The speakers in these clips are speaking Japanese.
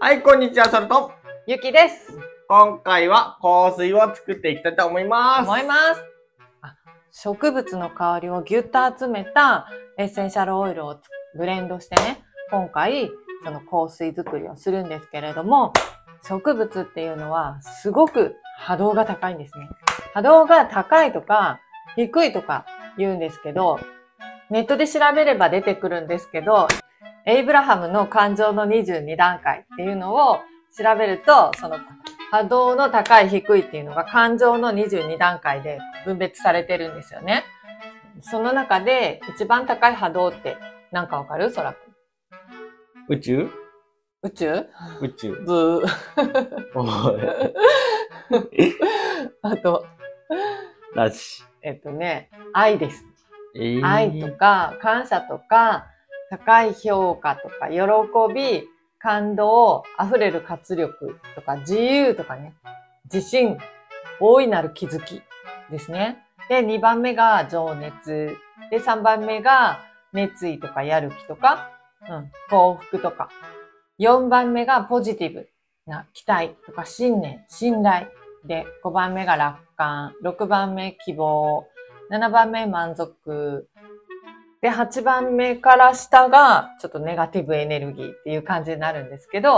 はい、こんにちは、ソルト。ゆきです。今回は香水を作っていきたいと思います。思います。あ植物の香りをぎゅっと集めたエッセンシャルオイルをつブレンドしてね、今回その香水作りをするんですけれども、植物っていうのはすごく波動が高いんですね。波動が高いとか低いとか言うんですけど、ネットで調べれば出てくるんですけど、エイブラハムの感情の22段階っていうのを調べると、その波動の高い低いっていうのが感情の22段階で分別されてるんですよね。その中で一番高い波動って何かわかる？そらくん。宇宙？宇宙？宇宙。ブー。あと、なし。えっとね、愛です。えー愛とか感謝とか高い評価とか喜び、感動、溢れる活力とか自由とかね、自信、大いなる気づきですね。で、2番目が情熱。で、3番目が熱意とかやる気とか、うん、幸福とか。4番目がポジティブな期待とか信念、信頼。で、5番目が楽観。6番目希望。7番目満足。で、8番目から下がちょっとネガティブエネルギーっていう感じになるんですけど、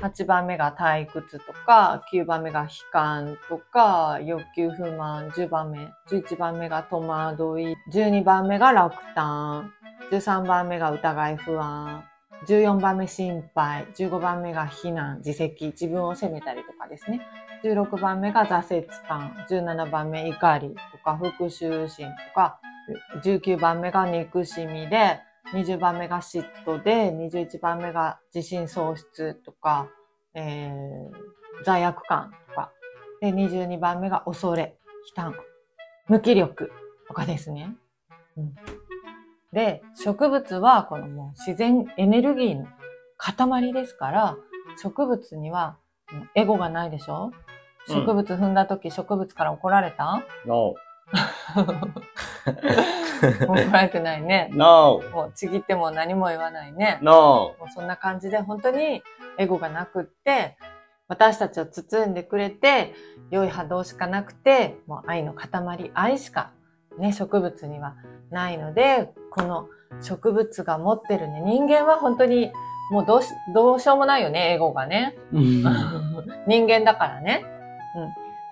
8番目が退屈とか、9番目が悲観とか、欲求不満、10番目、11番目が戸惑い、12番目が落胆、13番目が疑い不安、14番目心配、15番目が非難、自責、自分を責めたりとかですね。16番目が挫折感、17番目怒りとか復讐心とか、19番目が憎しみで、20番目が嫉妬で、21番目が自信喪失とか、えー、罪悪感とか、で、22番目が恐れ、悲嘆、無気力とかですね。うん、で、植物はこのもう自然エネルギーの塊ですから、植物にはエゴがないでしょ？うん植物踏んだ時、植物から怒られた ?No. 怒られてないね。No. もうちぎっても何も言わないね。No. もうそんな感じで本当にエゴがなくって、私たちを包んでくれて、良い波動しかなくて、もう愛の塊、愛しかね、植物にはないので、この植物が持ってるね、人間は本当にもうどうし、どうしようもないよね、エゴがね。人間だからね。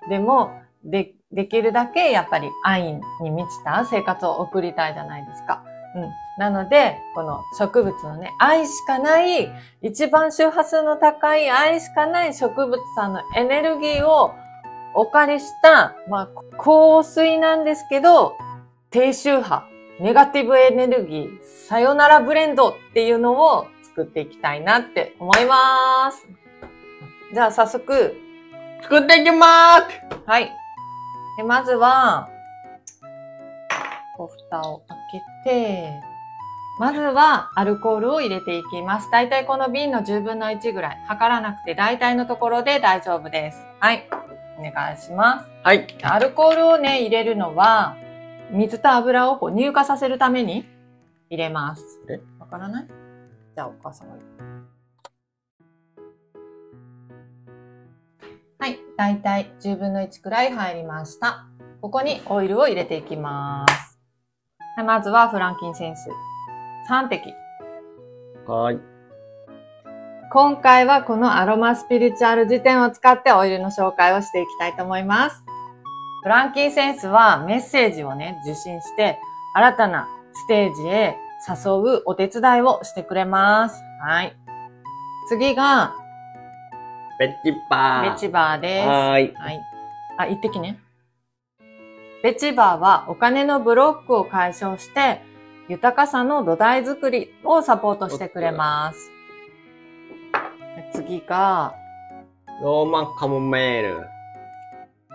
うん。でも、で、できるだけやっぱり愛に満ちた生活を送りたいじゃないですか。うん。なので、この植物のね、愛しかない、一番周波数の高い愛しかない植物さんのエネルギーをお借りした、まあ、香水なんですけど、低周波、ネガティブエネルギー、さよならブレンドっていうのを作っていきたいなって思います。じゃあ早速、作っていきまーすはい。でまずは、こう蓋を開けて、まずはアルコールを入れていきます。だいたいこの瓶の10分の1ぐらい。測らなくて大体のところで大丈夫です。はい。お願いします。はい。アルコールをね、入れるのは、水と油をこう乳化させるために入れます。え？わからない？じゃあお母さんが。だいたい10分の1くらい入りました。ここにオイルを入れていきます。はいまずはフランキンセンス。3滴。はい。今回はこのアロマスピリチュアル辞典を使ってオイルの紹介をしていきたいと思います。フランキンセンスはメッセージをね、受信して新たなステージへ誘うお手伝いをしてくれます。はい。次がベッチバー。ベチバーです。はーい。はい。あ、一滴ね。ベチバーはお金のブロックを解消して豊かさの土台作りをサポートしてくれます。次が、ローマンカモミール。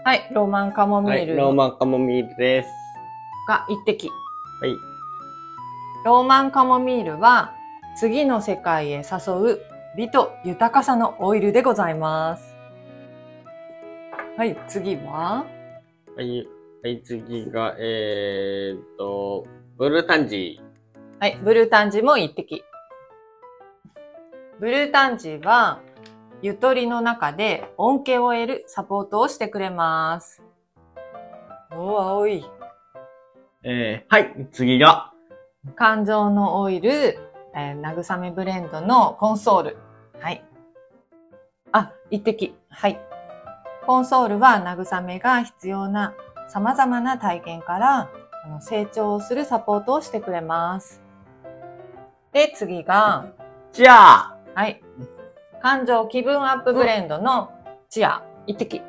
はい、ローマンカモミはい。ールローマンカモミールです。が一滴。はい。ローマンカモミールは次の世界へ誘う美と豊かさのオイルでございます。はい、次は、はい。はい、次が、えーっと、ブルータンジはい、ブルータンジも一滴。ブルータンジーはゆとりの中で恩恵を得るサポートをしてくれます。おー、青い。えー、はい、次が、感情のオイル、えー慰めブレンドのコンソール。はい。あ、一滴。はい。コンソールは慰めが必要な様々な体験から成長をするサポートをしてくれます。で、次が、じゃあ、はい。感情気分アップブレンドのチア、一滴。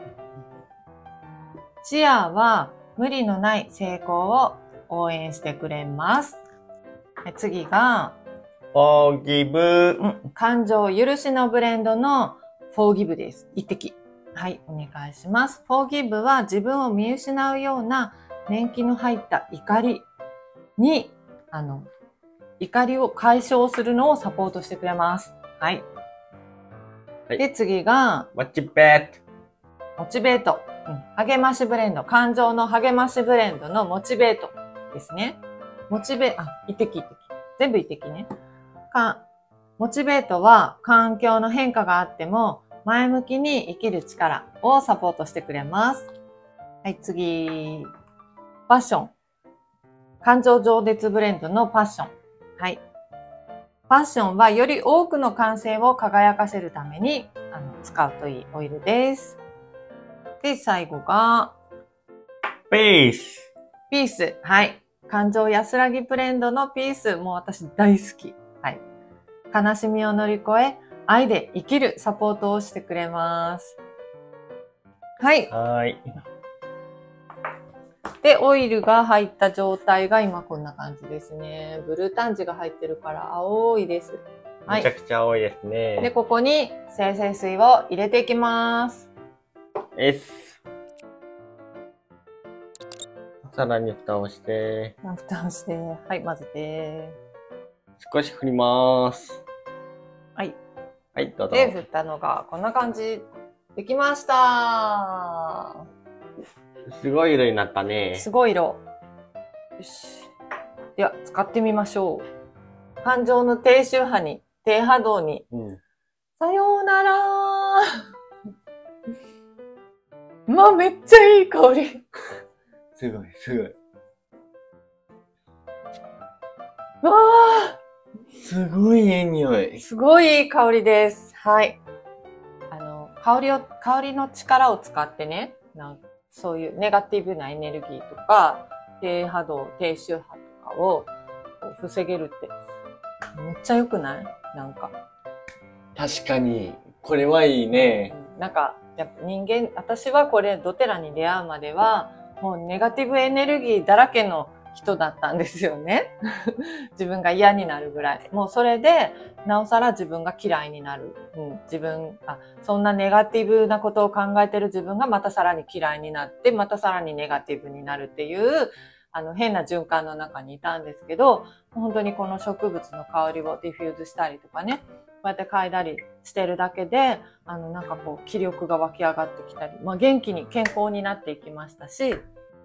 チアは無理のない成功を応援してくれます。で次が、forgive, うん感情許しのブレンドの forgive です。一滴。はい、お願いします。forgive は自分を見失うような年季の入った怒りに、あの、怒りを解消するのをサポートしてくれます。はい。はいで、次が、watch bet, モチベート。うん励ましブレンド。感情の励ましブレンドのモチベートですね。モチベ、あ、一滴一滴。全部一滴ね。か、モチベートは環境の変化があっても前向きに生きる力をサポートしてくれます。はい、次。パッション。感情情熱ブレンドのパッション。はい。パッションはより多くの感性を輝かせるためにあの使うといいオイルです。で、最後が、peace, ピース。はい。感情安らぎブレンドのピース。もう私大好き。はい。悲しみを乗り越え、愛で生きるサポートをしてくれます。はい。はーい。で、オイルが入った状態が今こんな感じですね。ブルータンジが入ってるから青いです。はいめちゃくちゃ多いですで、ね。ここに精製水を入れていきます。S。さらに蓋をして、蓋をして、はい、混ぜて。少し振ります。はい。はい、どうぞ。で、振ったのがこんな感じ。できましたすごい色になったね。すごい色。よし。では、使ってみましょう。感情の低周波に、低波動に、うん。さようなら まあ、めっちゃいい香り。すごい、すごい。わあすごいいい匂い。すごいいい香りです。はい。あの、香りを、香りの力を使ってね、なんそういうネガティブなエネルギーとか、低波動、低周波とかを防げるって、めっちゃ良くない？なんか。確かに、これはいいね。うんなんか、やっぱ人間、私はこれ、ドテラに出会うまでは、もうネガティブエネルギーだらけの人だったんですよね。自分が嫌になるぐらい。もうそれで、なおさら自分が嫌いになる。うん、自分、あ、そんなネガティブなことを考えてる自分がまたさらに嫌いになって、またさらにネガティブになるっていう、あの、変な循環の中にいたんですけど、本当にこの植物の香りをディフューズしたりとかね、こうやって嗅いだりしてるだけで、あの、なんかこう、気力が湧き上がってきたり、まあ、元気に健康になっていきましたし、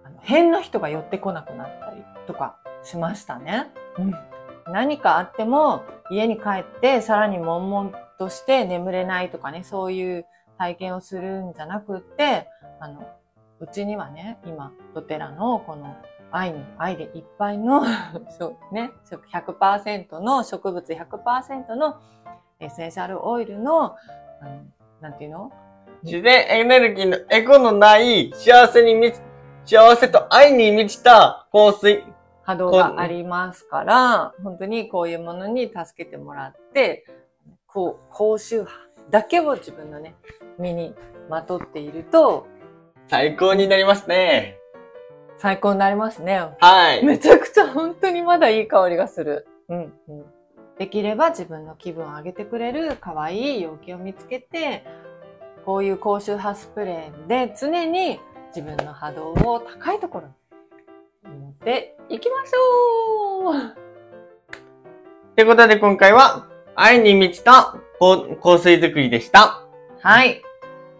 あの変な人が寄ってこなくなったりとかしましたね。うん。何かあっても、家に帰ってさらに悶々として眠れないとかね、そういう体験をするんじゃなくって、あの、うちにはね、今、ドテラのこの愛に、愛でいっぱいの、そうね、100%の植物100%のエッセンシャルオイルの、あのなんていうの？自然エネルギーのエゴのない幸せに満ち、幸せと愛に満ちた香水。波動がありますから、本当にこういうものに助けてもらって、こう、高周波だけを自分のね、身にまとっていると、最高になりますね。最高になりますね。はい。めちゃくちゃ本当にまだいい香りがする。うん、うん。できれば自分の気分を上げてくれる可愛い容器を見つけて、こういう高周波スプレーで常に自分の波動を高いところに持っていきましょうということで今回は愛に満ちた香香水作りでした。はい。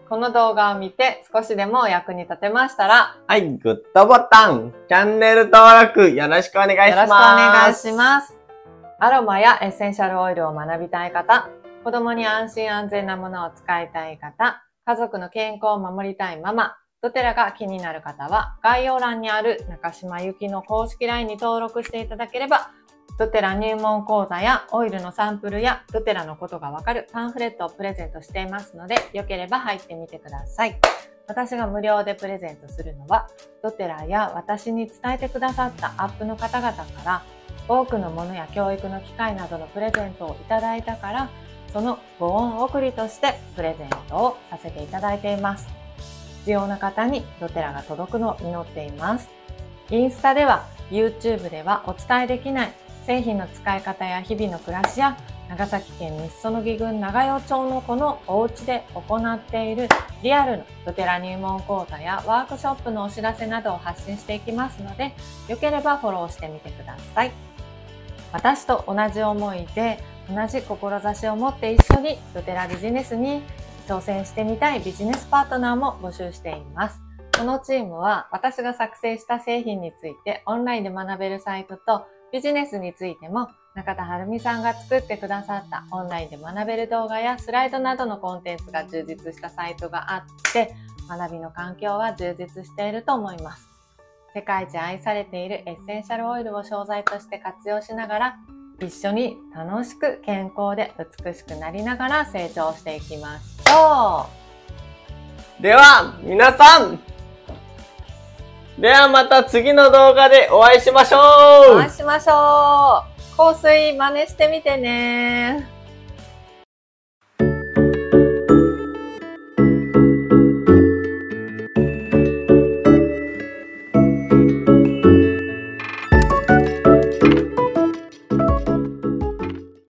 この動画を見て少しでも役に立てましたら、はい、グッドボタン、チャンネル登録よろしくお願いします。よろしくお願いします。アロマやエッセンシャルオイルを学びたい方、子供に安心安全なものを使いたい方、家族の健康を守りたいママ、ドテラが気になる方は、概要欄にある中島ゆきの公式 LINE に登録していただければ、ドテラ入門講座やオイルのサンプルやドテラのことがわかるパンフレットをプレゼントしていますので、よければ入ってみてください。私が無料でプレゼントするのは、ドテラや私に伝えてくださったアップの方々から多くのものや教育の機会などのプレゼントをいただいたから、そのご恩送りとしてプレゼントをさせていただいています。必要な方にドテラが届くのを祈っています。インスタでは、YouTube ではお伝えできない製品の使い方や日々の暮らしや長崎県日曽野木郡長与町のこのお家で行っているリアルのドテラ入門講座やワークショップのお知らせなどを発信していきますので、よければフォローしてみてください。私と同じ思いで、同じ志を持って一緒にドテラビジネスに挑戦してみたいビジネスパートナーも募集しています。このチームは私が作成した製品についてオンラインで学べるサイトとビジネスについても中田晴美さんが作ってくださったオンラインで学べる動画やスライドなどのコンテンツが充実したサイトがあって学びの環境は充実していると思います。世界一愛されているエッセンシャルオイルを商材として活用しながら一緒に楽しく健康で美しくなりながら成長していきましょうでは皆さん。ではまた次の動画でお会いしましょう。お会いしましょう。香水真似してみてね